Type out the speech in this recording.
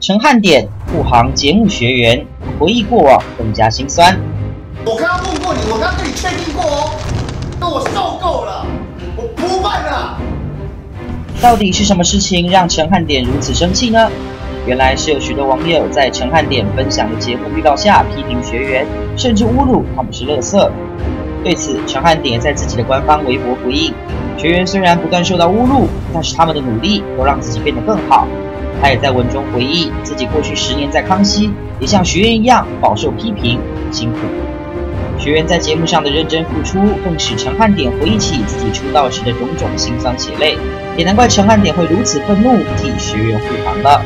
陈汉典护航节目学员回忆过往，更加心酸。我刚刚问过你，我刚刚跟你确定过哦，那我受够了，我不办了。到底是什么事情让陈汉典如此生气呢？原来是有许多网友在陈汉典分享的节目预告下批评学员，甚至侮辱他们是垃圾。对此，陈汉典在自己的官方微博回应：学员虽然不断受到侮辱，但是他们的努力都让自己变得更好。他也在文中回忆自己过去十年在康熙也像学员一样饱受批评，辛苦。学员在节目上的认真付出，更使陈汉典回忆起自己出道时的种种心酸血泪，也难怪陈汉典会如此愤怒替学员护航了。